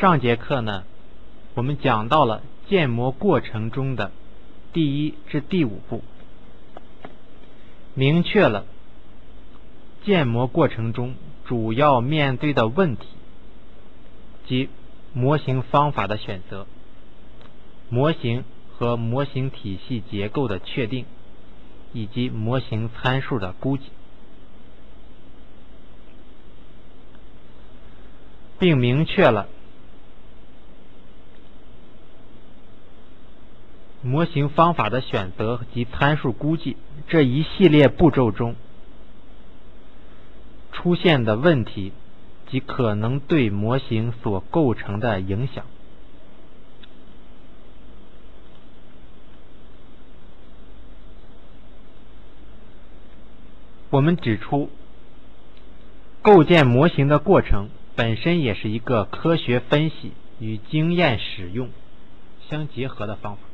上节课呢，我们讲到了建模过程中的第一至第五步，明确了建模过程中主要面对的问题及模型方法的选择、模型和模型体系结构的确定，以及模型参数的估计。并明确了模型方法的选择及参数估计这一系列步骤中出现的问题及可能对模型所构成的影响。我们指出，构建模型的过程。本身也是一个科学分析与经验使用相结合的方法。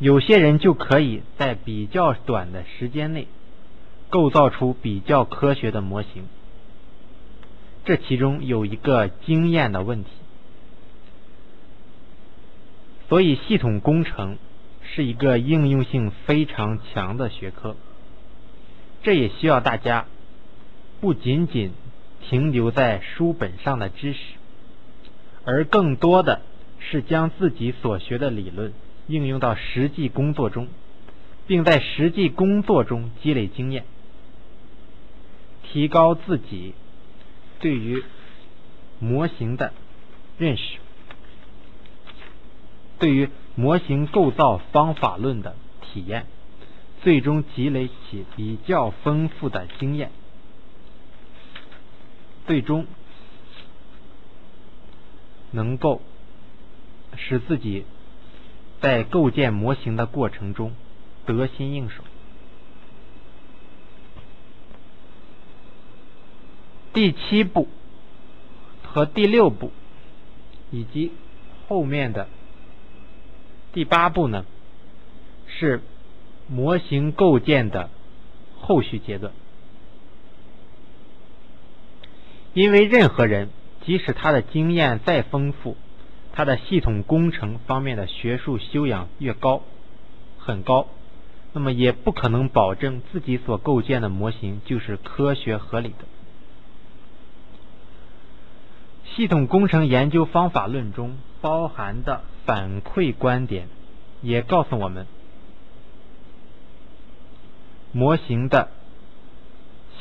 有些人就可以在比较短的时间内构造出比较科学的模型，这其中有一个经验的问题。所以，系统工程是一个应用性非常强的学科，这也需要大家。不仅仅停留在书本上的知识，而更多的是将自己所学的理论应用到实际工作中，并在实际工作中积累经验，提高自己对于模型的认识，对于模型构造方法论的体验，最终积累起比较丰富的经验。最终能够使自己在构建模型的过程中得心应手。第七步和第六步以及后面的第八步呢，是模型构建的后续阶段。因为任何人，即使他的经验再丰富，他的系统工程方面的学术修养越高，很高，那么也不可能保证自己所构建的模型就是科学合理的。系统工程研究方法论中包含的反馈观点，也告诉我们，模型的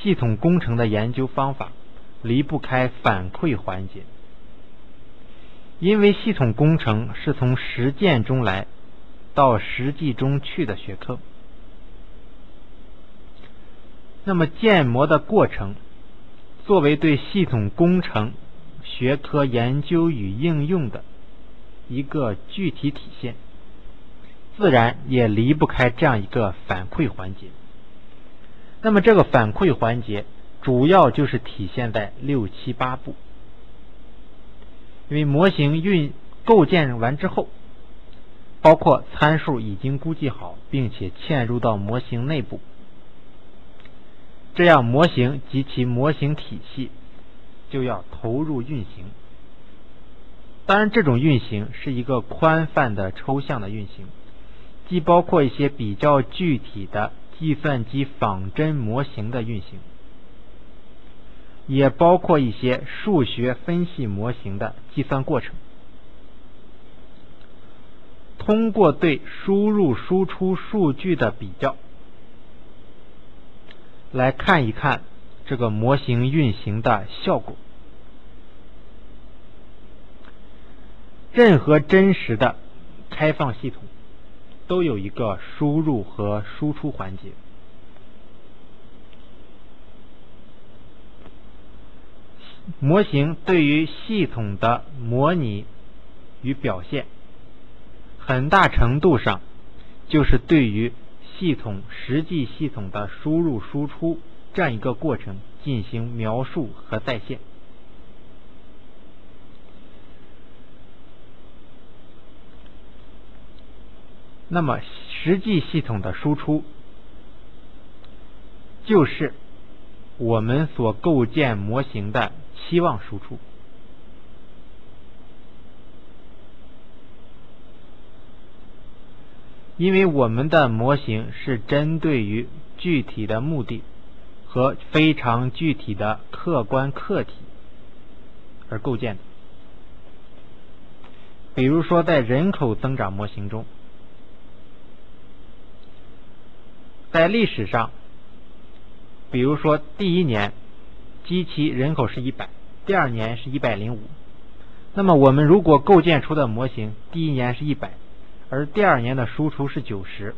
系统工程的研究方法。离不开反馈环节，因为系统工程是从实践中来到实际中去的学科。那么建模的过程，作为对系统工程学科研究与应用的一个具体体现，自然也离不开这样一个反馈环节。那么这个反馈环节。主要就是体现在六七八步，因为模型运构建完之后，包括参数已经估计好，并且嵌入到模型内部，这样模型及其模型体系就要投入运行。当然，这种运行是一个宽泛的抽象的运行，既包括一些比较具体的计算机仿真模型的运行。也包括一些数学分析模型的计算过程。通过对输入输出数据的比较，来看一看这个模型运行的效果。任何真实的开放系统都有一个输入和输出环节。模型对于系统的模拟与表现，很大程度上就是对于系统实际系统的输入输出这样一个过程进行描述和再现。那么，实际系统的输出就是我们所构建模型的。期望输出。因为我们的模型是针对于具体的目的和非常具体的客观课题而构建的。比如说，在人口增长模型中，在历史上，比如说第一年机器人口是一百，第二年是一百零五，那么我们如果构建出的模型第一年是一百。而第二年的输出是九十，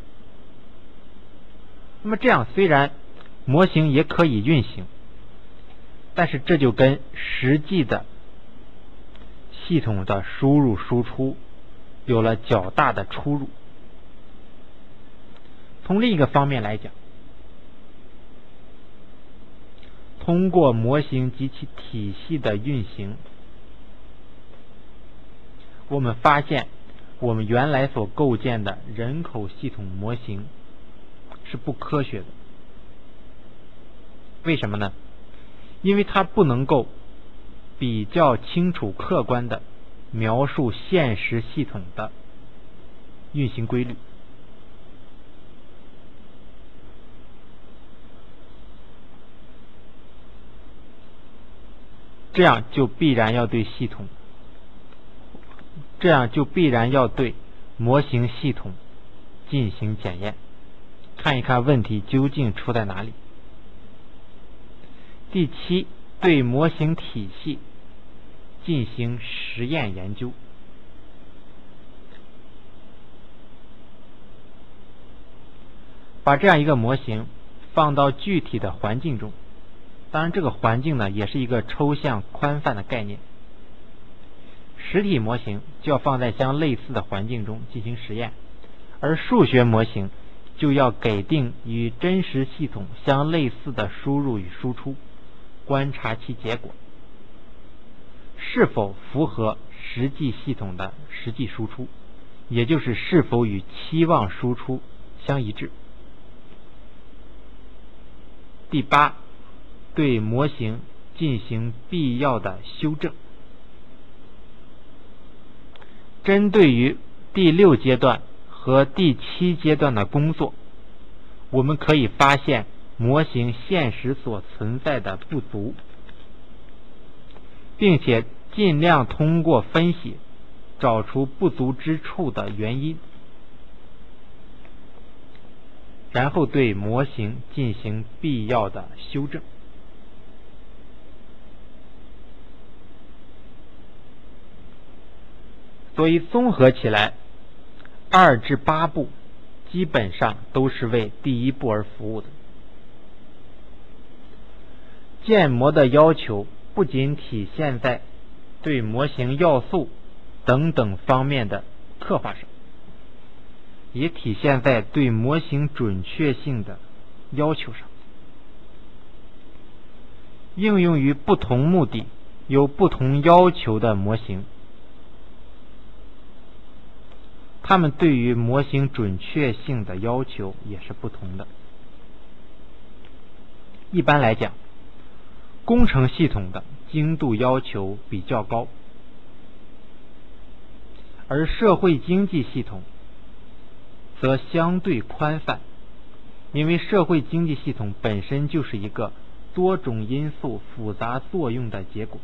那么这样虽然模型也可以运行，但是这就跟实际的系统的输入输出有了较大的出入。从另一个方面来讲，通过模型及其体系的运行，我们发现。我们原来所构建的人口系统模型是不科学的，为什么呢？因为它不能够比较清楚、客观的描述现实系统的运行规律，这样就必然要对系统。这样就必然要对模型系统进行检验，看一看问题究竟出在哪里。第七，对模型体系进行实验研究。把这样一个模型放到具体的环境中，当然这个环境呢也是一个抽象宽泛的概念。实体模型就要放在相类似的环境中进行实验，而数学模型就要给定与真实系统相类似的输入与输出，观察其结果是否符合实际系统的实际输出，也就是是否与期望输出相一致。第八，对模型进行必要的修正。针对于第六阶段和第七阶段的工作，我们可以发现模型现实所存在的不足，并且尽量通过分析找出不足之处的原因，然后对模型进行必要的修正。所以综合起来，二至八步基本上都是为第一步而服务的。建模的要求不仅体现在对模型要素等等方面的刻画上，也体现在对模型准确性的要求上。应用于不同目的、有不同要求的模型。他们对于模型准确性的要求也是不同的。一般来讲，工程系统的精度要求比较高，而社会经济系统则相对宽泛，因为社会经济系统本身就是一个多种因素复杂作用的结果，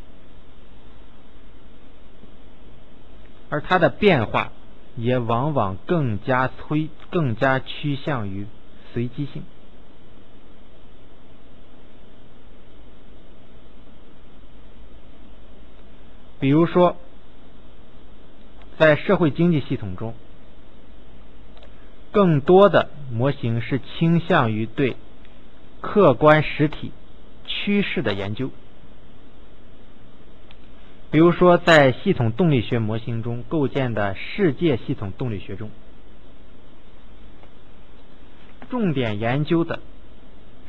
而它的变化。也往往更加推、更加趋向于随机性。比如说，在社会经济系统中，更多的模型是倾向于对客观实体趋势的研究。比如说，在系统动力学模型中构建的世界系统动力学中，重点研究的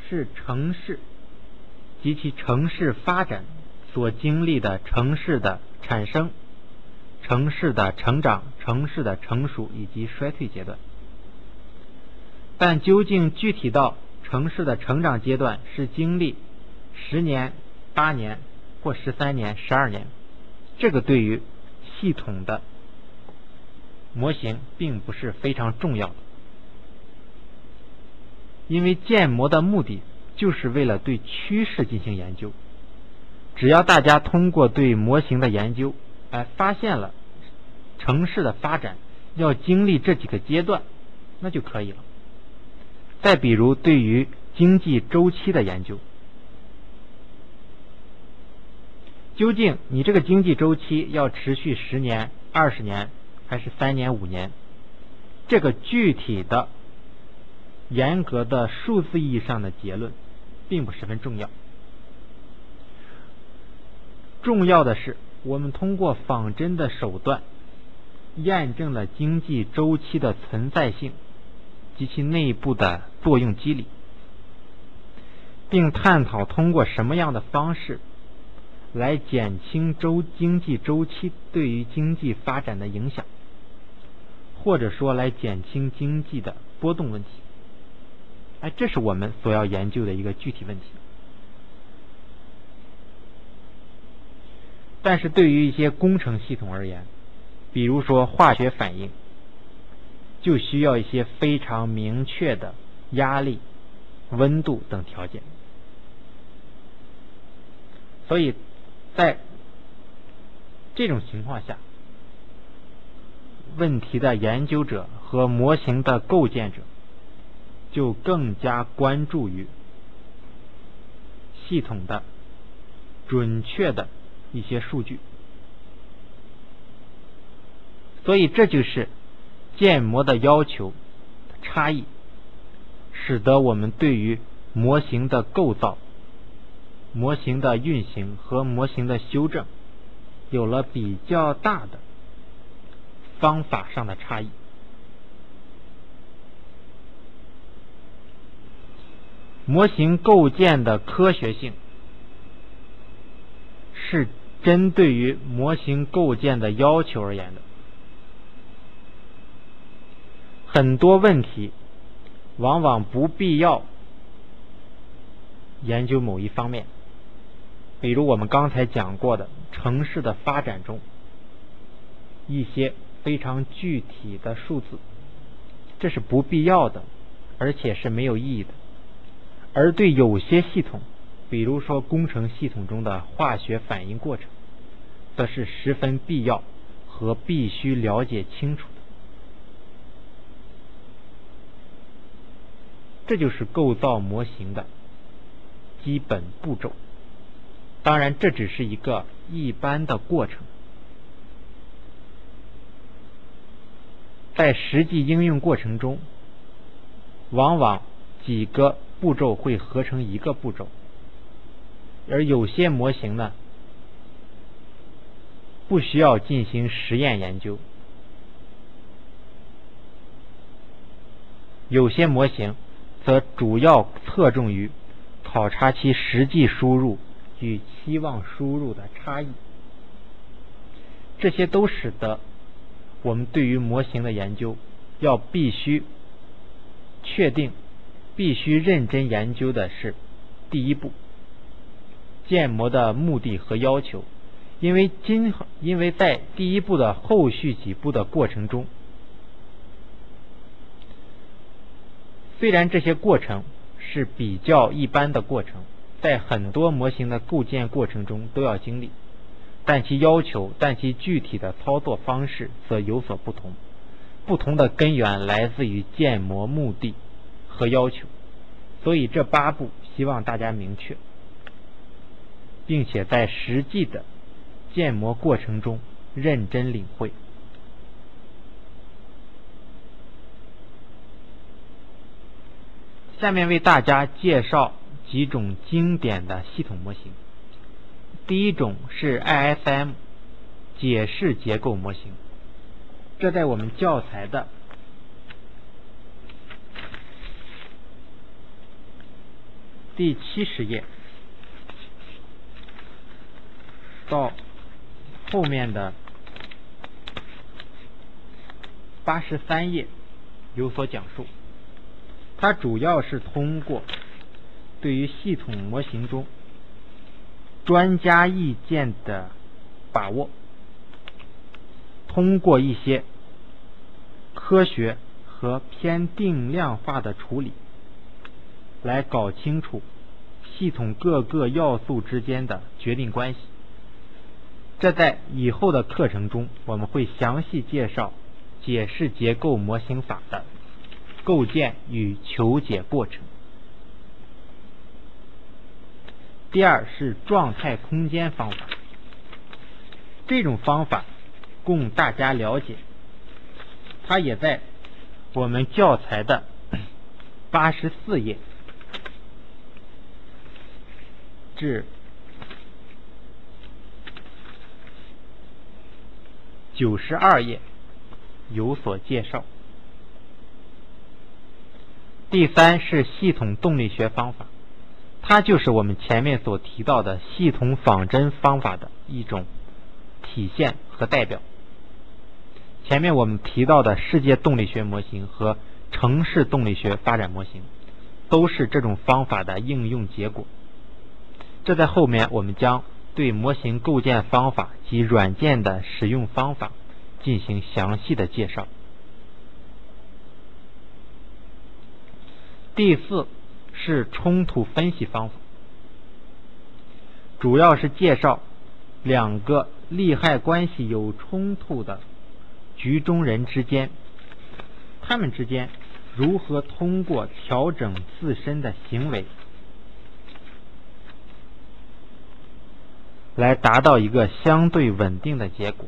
是城市及其城市发展所经历的城市的产生、城市的成长、城市的成熟以及衰退阶段。但究竟具体到城市的成长阶段是经历十年、八年。或十三年、十二年，这个对于系统的模型并不是非常重要的，因为建模的目的就是为了对趋势进行研究。只要大家通过对模型的研究，哎，发现了城市的发展要经历这几个阶段，那就可以了。再比如，对于经济周期的研究。究竟你这个经济周期要持续十年、二十年，还是三年、五年？这个具体的、严格的数字意义上的结论，并不十分重要。重要的是，我们通过仿真的手段，验证了经济周期的存在性及其内部的作用机理，并探讨通过什么样的方式。来减轻周经济周期对于经济发展的影响，或者说来减轻经济的波动问题。哎，这是我们所要研究的一个具体问题。但是对于一些工程系统而言，比如说化学反应，就需要一些非常明确的压力、温度等条件，所以。在这种情况下，问题的研究者和模型的构建者就更加关注于系统的准确的一些数据，所以这就是建模的要求差异，使得我们对于模型的构造。模型的运行和模型的修正有了比较大的方法上的差异。模型构建的科学性是针对于模型构建的要求而言的。很多问题往往不必要研究某一方面。比如我们刚才讲过的城市的发展中，一些非常具体的数字，这是不必要的，而且是没有意义的。而对有些系统，比如说工程系统中的化学反应过程，则是十分必要和必须了解清楚的。这就是构造模型的基本步骤。当然，这只是一个一般的过程，在实际应用过程中，往往几个步骤会合成一个步骤，而有些模型呢，不需要进行实验研究，有些模型则主要侧重于考察其实际输入。与期望输入的差异，这些都使得我们对于模型的研究要必须确定、必须认真研究的是第一步建模的目的和要求，因为今后因为在第一步的后续几步的过程中，虽然这些过程是比较一般的过程。在很多模型的构建过程中都要经历，但其要求、但其具体的操作方式则有所不同。不同的根源来自于建模目的和要求，所以这八步希望大家明确，并且在实际的建模过程中认真领会。下面为大家介绍。几种经典的系统模型，第一种是 ISM 解释结构模型，这在我们教材的第七十页到后面的八十三页有所讲述，它主要是通过。对于系统模型中专家意见的把握，通过一些科学和偏定量化的处理，来搞清楚系统各个要素之间的决定关系。这在以后的课程中，我们会详细介绍解释结构模型法的构建与求解过程。第二是状态空间方法，这种方法供大家了解，它也在我们教材的 八十四页至九十二页有所介绍。第三是系统动力学方法。它就是我们前面所提到的系统仿真方法的一种体现和代表。前面我们提到的世界动力学模型和城市动力学发展模型，都是这种方法的应用结果。这在后面我们将对模型构建方法及软件的使用方法进行详细的介绍。第四。是冲突分析方法，主要是介绍两个利害关系有冲突的局中人之间，他们之间如何通过调整自身的行为，来达到一个相对稳定的结果。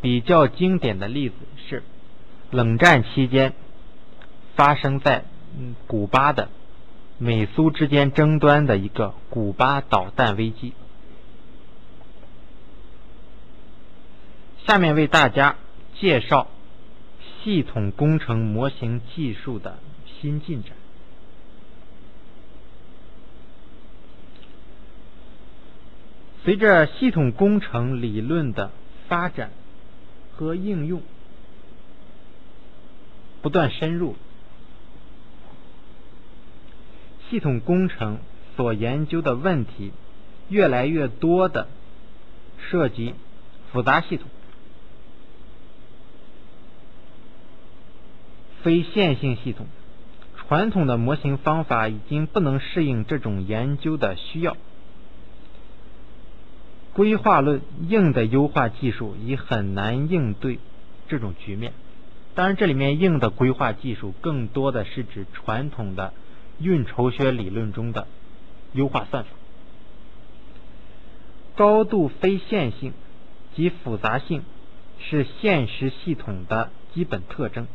比较经典的例子是冷战期间发生在古巴的。美苏之间争端的一个古巴导弹危机。下面为大家介绍系统工程模型技术的新进展。随着系统工程理论的发展和应用不断深入。系统工程所研究的问题越来越多的涉及复杂系统、非线性系统。传统的模型方法已经不能适应这种研究的需要。规划论硬的优化技术已很难应对这种局面。当然，这里面硬的规划技术更多的是指传统的。运筹学理论中的优化算法，高度非线性及复杂性是现实系统的基本特征。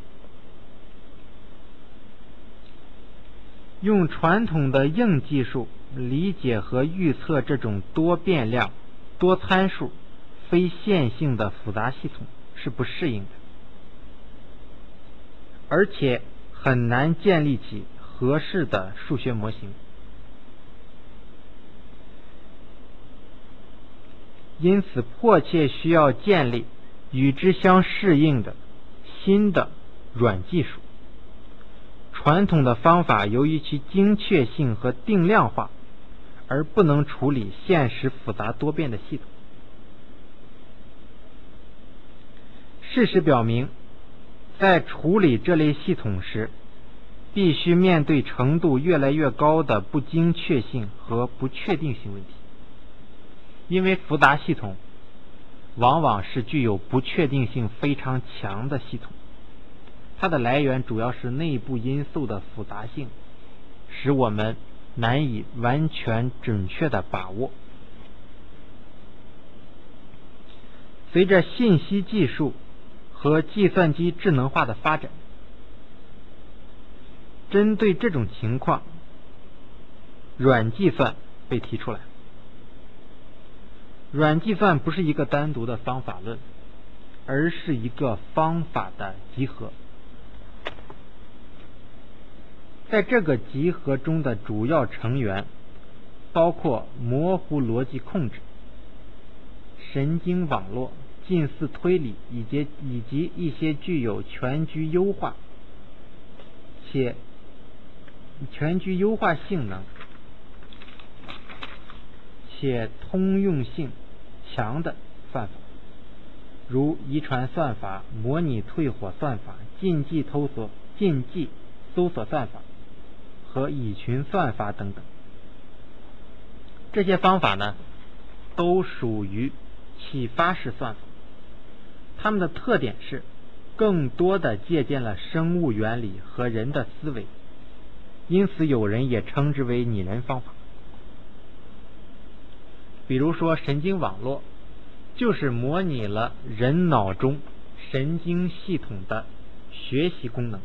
用传统的硬技术理解和预测这种多变量、多参数、非线性的复杂系统是不适应的，而且很难建立起。合适的数学模型，因此迫切需要建立与之相适应的新的软技术。传统的方法由于其精确性和定量化，而不能处理现实复杂多变的系统。事实表明，在处理这类系统时，必须面对程度越来越高的不精确性和不确定性问题，因为复杂系统往往是具有不确定性非常强的系统，它的来源主要是内部因素的复杂性，使我们难以完全准确的把握。随着信息技术和计算机智能化的发展。针对这种情况，软计算被提出来。软计算不是一个单独的方法论，而是一个方法的集合。在这个集合中的主要成员包括模糊逻辑控制、神经网络、近似推理以及以及一些具有全局优化且。全局优化性能，且通用性强的算法，如遗传算法、模拟退火算法、禁忌搜索、禁忌搜索算法和蚁群算法等等。这些方法呢，都属于启发式算法。它们的特点是，更多的借鉴了生物原理和人的思维，因此有人也称之为拟人方法。比如说，神经网络就是模拟了人脑中神经系统的学习功能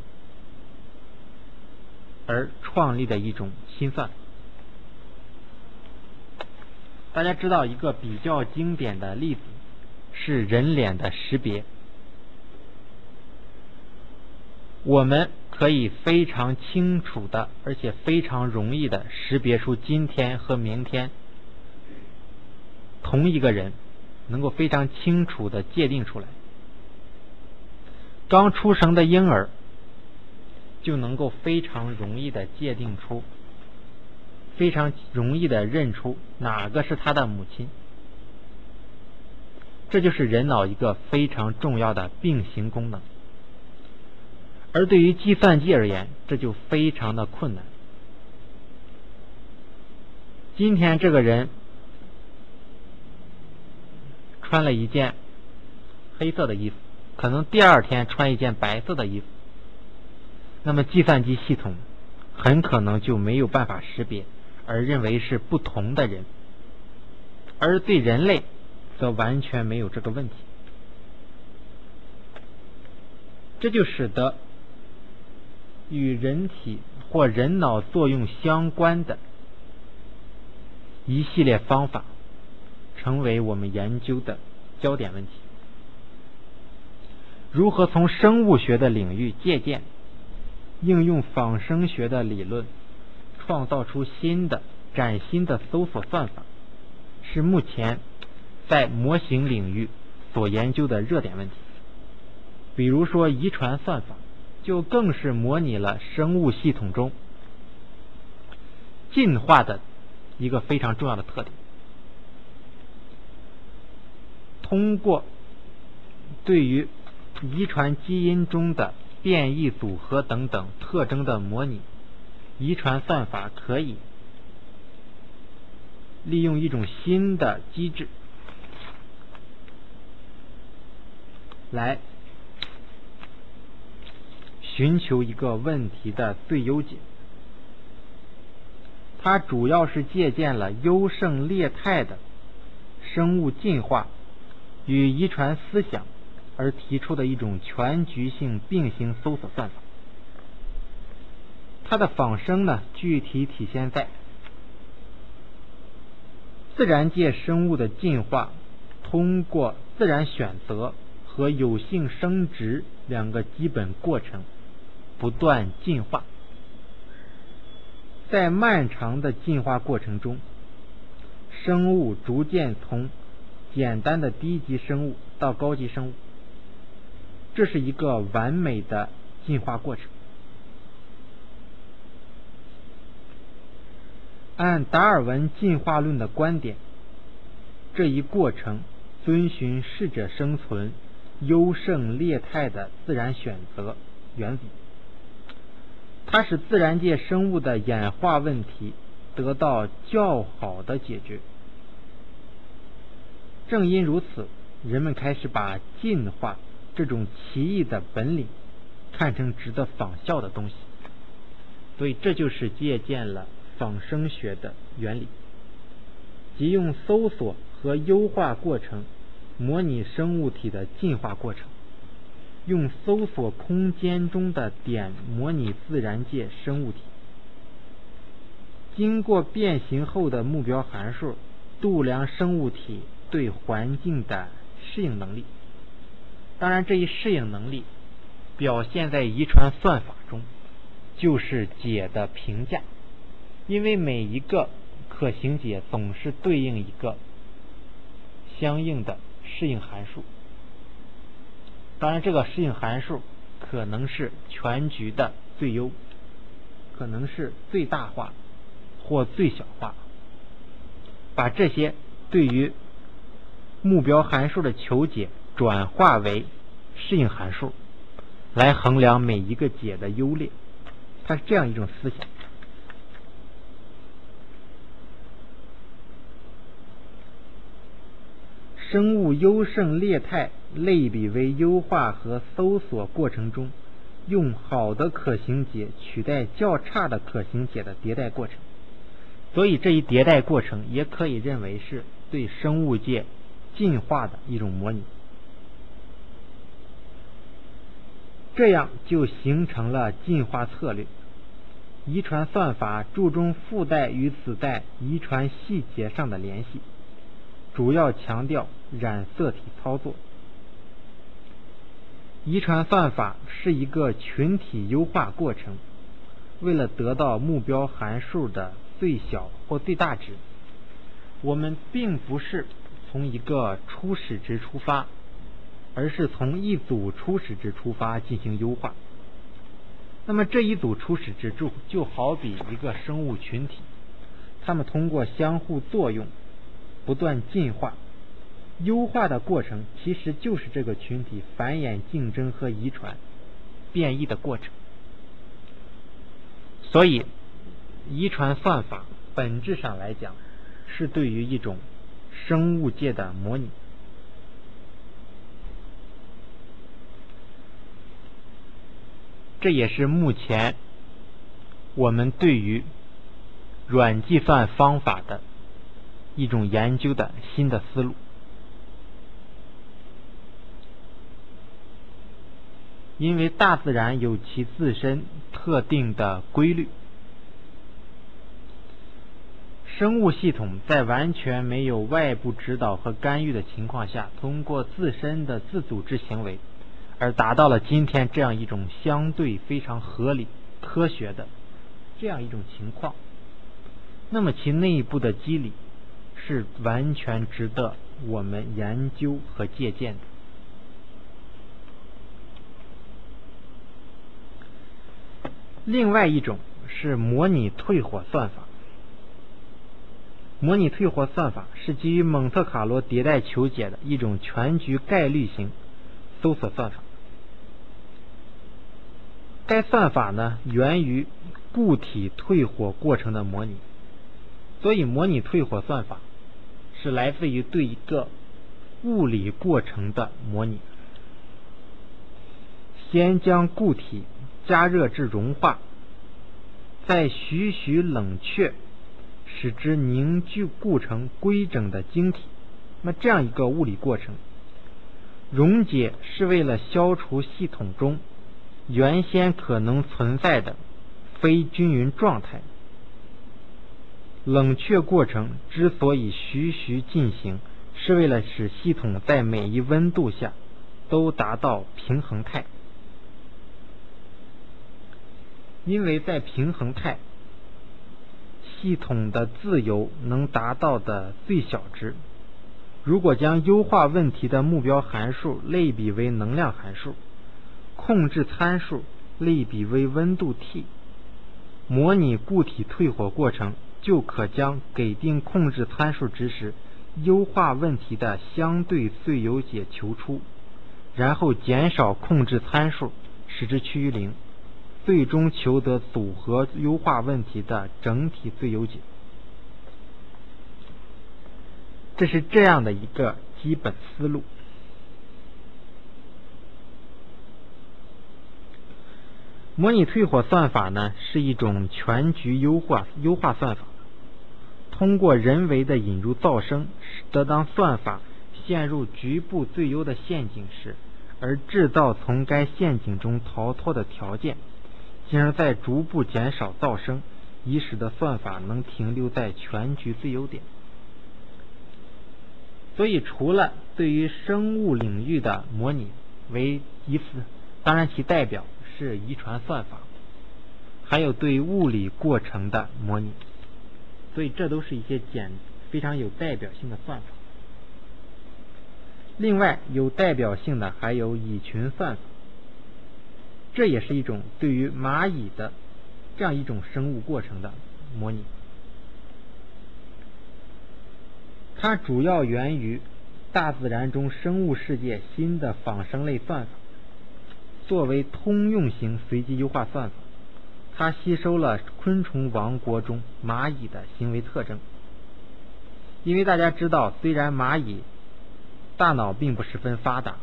而创立的一种心算。大家知道一个比较经典的例子是人脸的识别，我们可以非常清楚的，而且非常容易的识别出今天和明天同一个人，能够非常清楚的界定出来。刚出生的婴儿就能够非常容易的界定出。非常容易的认出哪个是他的母亲，这就是人脑一个非常重要的并行功能。而对于计算机而言，这就非常的困难。今天这个人穿了一件黑色的衣服，可能第二天穿一件白色的衣服，那么计算机系统很可能就没有办法识别。而认为是不同的人，而对人类则完全没有这个问题，这就使得与人体或人脑作用相关的一系列方法成为我们研究的焦点问题。如何从生物学的领域借鉴、应用仿生学的理论？创造出新的、崭新的搜索算法，是目前在模型领域所研究的热点问题。比如说，遗传算法就更是模拟了生物系统中进化的一个非常重要的特点。通过对于遗传基因中的变异组合等等特征的模拟。遗传算法可以利用一种新的机制来寻求一个问题的最优解。它主要是借鉴了优胜劣汰的生物进化与遗传思想而提出的一种全局性并行搜索算法。它的仿生呢，具体体现在自然界生物的进化，通过自然选择和有性生殖两个基本过程不断进化。在漫长的进化过程中，生物逐渐从简单的低级生物到高级生物，这是一个完美的进化过程。按达尔文进化论的观点，这一过程遵循适者生存、优胜劣汰的自然选择原则，它使自然界生物的演化问题得到较好的解决。正因如此，人们开始把进化这种奇异的本领看成值得仿效的东西，所以这就是借鉴了。仿生学的原理，即用搜索和优化过程模拟生物体的进化过程，用搜索空间中的点模拟自然界生物体，经过变形后的目标函数度量生物体对环境的适应能力。当然，这一适应能力表现在遗传算法中，就是解的评价。因为每一个可行解总是对应一个相应的适应函数，当然这个适应函数可能是全局的最优，可能是最大化或最小化。把这些对于目标函数的求解转化为适应函数，来衡量每一个解的优劣。它是这样一种思想。生物优胜劣汰类比为优化和搜索过程中，用好的可行解取代较差的可行解的迭代过程。所以这一迭代过程也可以认为是对生物界进化的一种模拟。这样就形成了进化策略。遗传算法注重父代与子代遗传细节上的联系。主要强调染色体操作。遗传算法是一个群体优化过程。为了得到目标函数的最小或最大值，我们并不是从一个初始值出发，而是从一组初始值出发进行优化。那么这一组初始值就就好比一个生物群体，它们通过相互作用。不断进化、优化的过程，其实就是这个群体繁衍、竞争和遗传、变异的过程。所以，遗传算法本质上来讲，是对于一种生物界的模拟。这也是目前我们对于软计算方法的。一种研究的新的思路，因为大自然有其自身特定的规律，生物系统在完全没有外部指导和干预的情况下，通过自身的自组织行为，而达到了今天这样一种相对非常合理、科学的这样一种情况。那么其内部的机理。是完全值得我们研究和借鉴的。另外一种是模拟退火算法。模拟退火算法是基于蒙特卡罗迭代求解的一种全局概率型搜索算法。该算法呢，源于固体退火过程的模拟，所以模拟退火算法。是来自于对一个物理过程的模拟。先将固体加热至融化，再徐徐冷却，使之凝聚固成规整的晶体。那这样一个物理过程，溶解是为了消除系统中原先可能存在的非均匀状态。冷却过程之所以徐徐进行，是为了使系统在每一温度下都达到平衡态。因为在平衡态，系统的自由能达到的最小值。如果将优化问题的目标函数类比为能量函数，控制参数类比为温度 T，模拟固体退火过程。就可将给定控制参数值时，优化问题的相对最优解求出，然后减少控制参数，使之趋于零，最终求得组合优化问题的整体最优解。这是这样的一个基本思路。模拟退火算法呢，是一种全局优化优化算法。通过人为的引入噪声，使得当算法陷入局部最优的陷阱时，而制造从该陷阱中逃脱的条件，进而再逐步减少噪声，以使得算法能停留在全局最优点。所以，除了对于生物领域的模拟为一次，当然其代表是遗传算法，还有对物理过程的模拟。所以这都是一些简非常有代表性的算法。另外有代表性的还有蚁群算法，这也是一种对于蚂蚁的这样一种生物过程的模拟。它主要源于大自然中生物世界新的仿生类算法。作为通用型随机优化算法，它吸收了昆虫王国中蚂蚁的行为特征。因为大家知道，虽然蚂蚁大脑并不十分发达，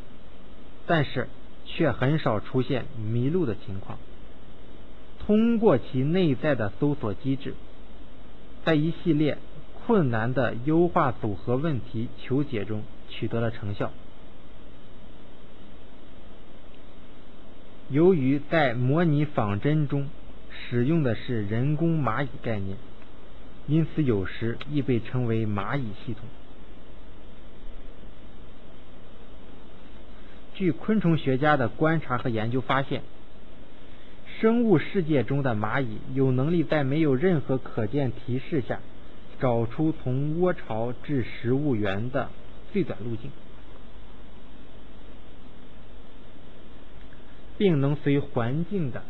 但是却很少出现迷路的情况。通过其内在的搜索机制，在一系列困难的优化组合问题求解中取得了成效。由于在模拟仿真中使用的是人工蚂蚁概念，因此有时亦被称为蚂蚁系统。据昆虫学家的观察和研究发现，生物世界中的蚂蚁有能力在没有任何可见提示下，找出从窝巢至食物源的最短路径。并能随环境的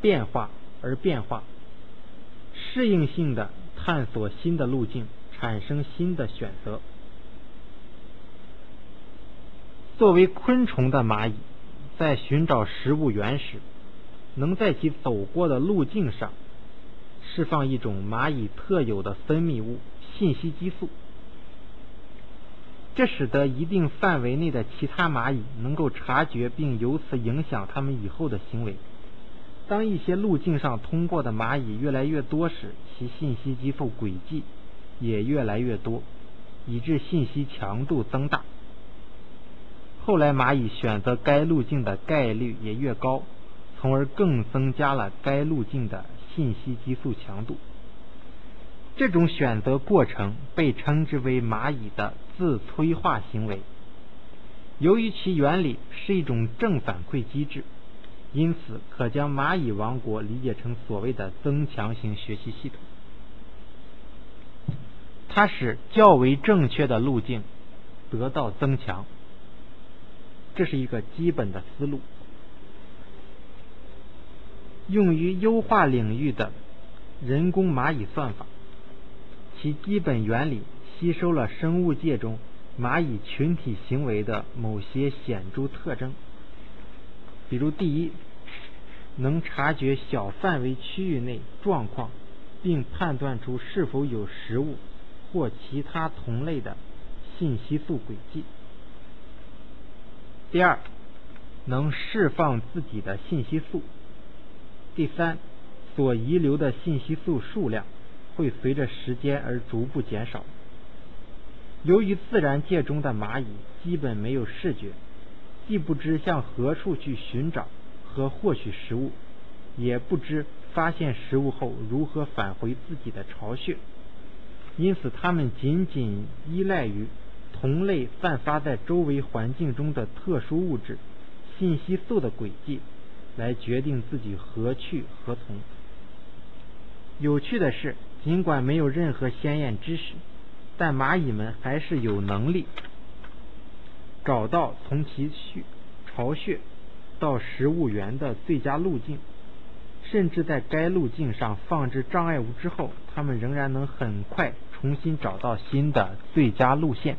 变化而变化，适应性的探索新的路径，产生新的选择。作为昆虫的蚂蚁，在寻找食物源时，能在其走过的路径上释放一种蚂蚁特有的分泌物——信息激素。这使得一定范围内的其他蚂蚁能够察觉并由此影响它们以后的行为。当一些路径上通过的蚂蚁越来越多时，其信息激素轨迹也越来越多，以致信息强度增大。后来，蚂蚁选择该路径的概率也越高，从而更增加了该路径的信息激素强度。这种选择过程被称之为蚂蚁的自催化行为。由于其原理是一种正反馈机制，因此可将蚂蚁王国理解成所谓的增强型学习系统。它使较为正确的路径得到增强，这是一个基本的思路。用于优化领域的人工蚂蚁算法。其基本原理吸收了生物界中蚂蚁群体行为的某些显著特征，比如第一，能察觉小范围区域内状况，并判断出是否有食物或其他同类的信息素轨迹；第二，能释放自己的信息素；第三，所遗留的信息素数量。会随着时间而逐步减少。由于自然界中的蚂蚁基本没有视觉，既不知向何处去寻找和获取食物，也不知发现食物后如何返回自己的巢穴，因此它们仅仅依赖于同类散发在周围环境中的特殊物质信息素的轨迹，来决定自己何去何从。有趣的是。尽管没有任何鲜艳知识，但蚂蚁们还是有能力找到从其穴巢穴到食物源的最佳路径，甚至在该路径上放置障碍物之后，它们仍然能很快重新找到新的最佳路线。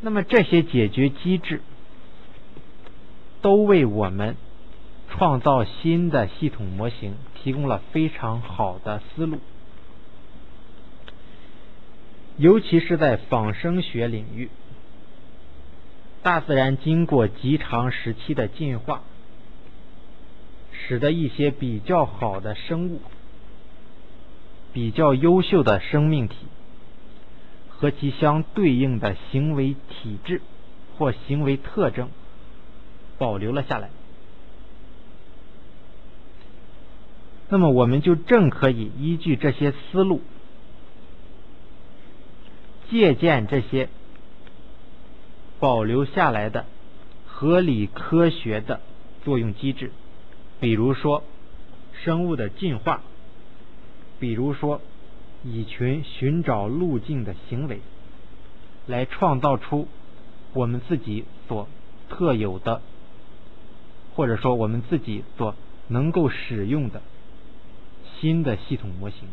那么这些解决机制都为我们创造新的系统模型提供了非常好的思路。尤其是在仿生学领域，大自然经过极长时期的进化，使得一些比较好的生物、比较优秀的生命体和其相对应的行为体质或行为特征保留了下来。那么，我们就正可以依据这些思路。借鉴这些保留下来的合理科学的作用机制，比如说生物的进化，比如说蚁群寻找路径的行为，来创造出我们自己所特有的，或者说我们自己所能够使用的新的系统模型。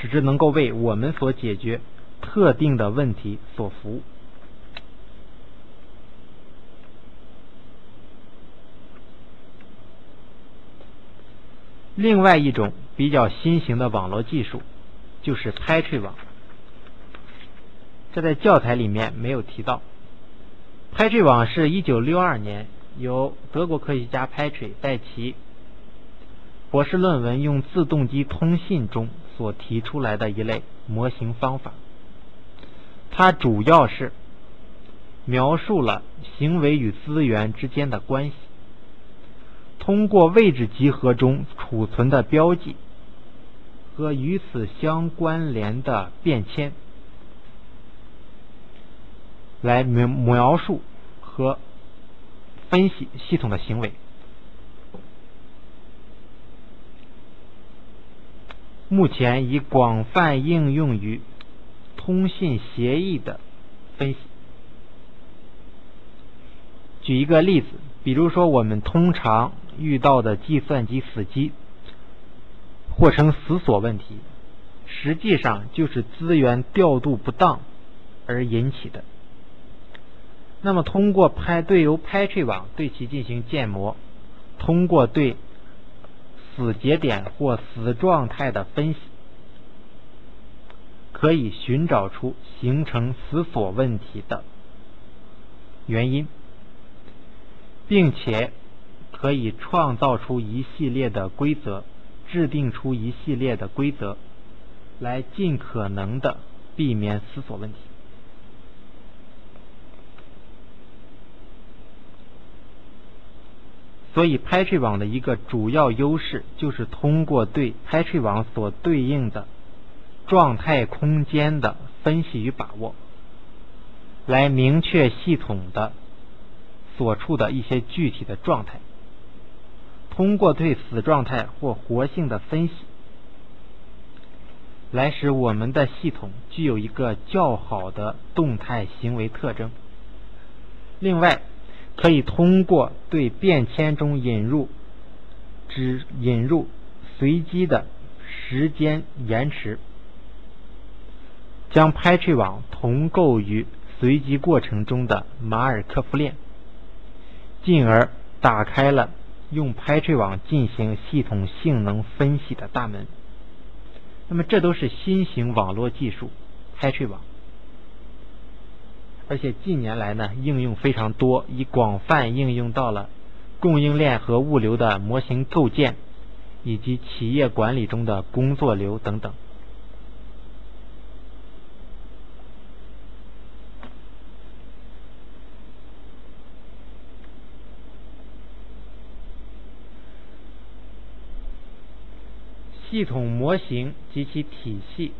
使之能够为我们所解决特定的问题所服务。另外一种比较新型的网络技术就是 Patry 网，这在教材里面没有提到。Patry 网是一九六二年由德国科学家 Patry 在其博士论文用自动机通信中所提出来的一类模型方法。它主要是描述了行为与资源之间的关系。通过位置集合中储存的标记和与此相关联的变迁，来描描述和分析系统的行为。目前已广泛应用于通信协议的分析。举一个例子，比如说我们通常。遇到的计算机死机或称死锁问题，实际上就是资源调度不当而引起的。那么，通过拍对由 Patry 网对其进行建模，通过对死节点或死状态的分析，可以寻找出形成死锁问题的原因，并且。可以创造出一系列的规则，制定出一系列的规则，来尽可能的避免思索问题。所以，Patry 网的一个主要优势就是通过对 Patry 网所对应的状态空间的分析与把握，来明确系统的所处的一些具体的状态。通过对死状态或活性的分析，来使我们的系统具有一个较好的动态行为特征。另外，可以通过对变迁中引入只引入随机的时间延迟，将 Patry 网同构于随机过程中的马尔科夫链，进而打开了。用 Patry 网进行系统性能分析的大门，那么这都是新型网络技术 Patry 网，而且近年来呢应用非常多，已广泛应用到了供应链和物流的模型构建，以及企业管理中的工作流等等。系统模型及其体系、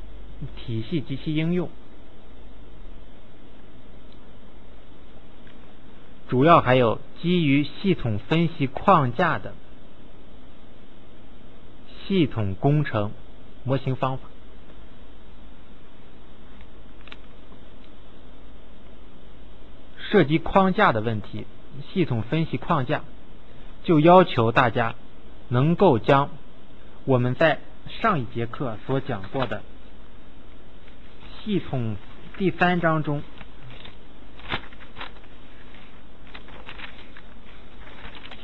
体系及其应用，主要还有基于系统分析框架的系统工程模型方法。涉及框架的问题，系统分析框架就要求大家能够将。我们在上一节课所讲过的系统第三章中，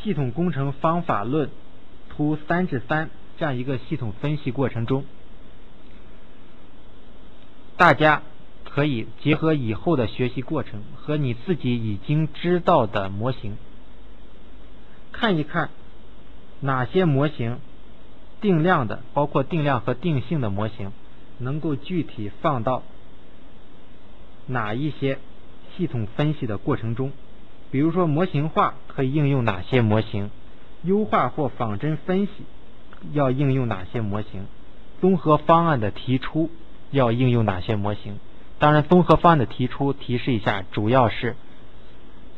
系统工程方法论图三至三这样一个系统分析过程中，大家可以结合以后的学习过程和你自己已经知道的模型，看一看哪些模型。定量的，包括定量和定性的模型，能够具体放到哪一些系统分析的过程中？比如说模型化可以应用哪些模型？优化或仿真分析要应用哪些模型？综合方案的提出要应用哪些模型？当然，综合方案的提出，提示一下，主要是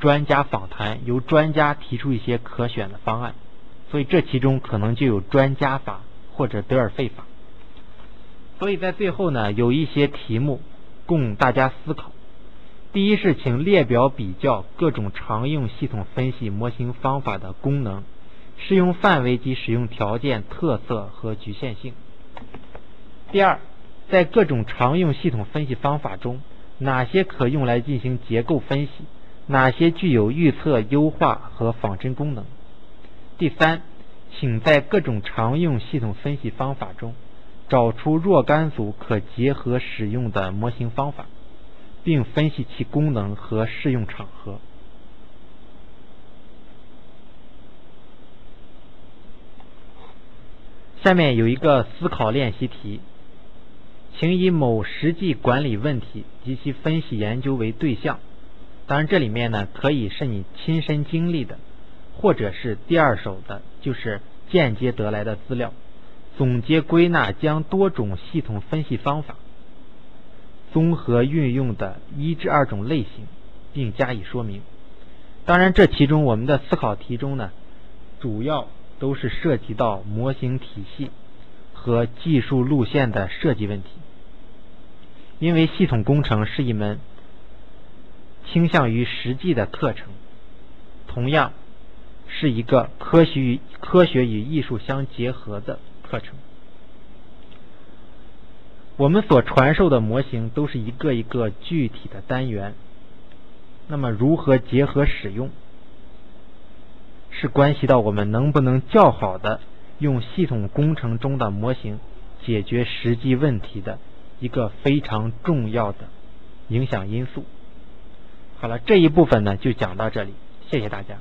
专家访谈，由专家提出一些可选的方案。所以这其中可能就有专家法或者德尔费法。所以在最后呢，有一些题目供大家思考。第一是，请列表比较各种常用系统分析模型方法的功能、适用范围及使用条件、特色和局限性。第二，在各种常用系统分析方法中，哪些可用来进行结构分析，哪些具有预测、优化和仿真功能。第三，请在各种常用系统分析方法中找出若干组可结合使用的模型方法，并分析其功能和适用场合。下面有一个思考练习题，请以某实际管理问题及其分析研究为对象，当然这里面呢可以是你亲身经历的，或者是第二手的，就是间接得来的资料，总结归纳将多种系统分析方法综合运用的一至二种类型，并加以说明。当然，这其中我们的思考题中呢，主要。都是涉及到模型体系和技术路线的设计问题，因为系统工程是一门倾向于实际的课程，同样是一个科学与科学与艺术相结合的课程。我们所传授的模型都是一个一个具体的单元，那么如何结合使用？是关系到我们能不能较好的用系统工程中的模型解决实际问题的一个非常重要的影响因素。好了，这一部分呢就讲到这里，谢谢大家。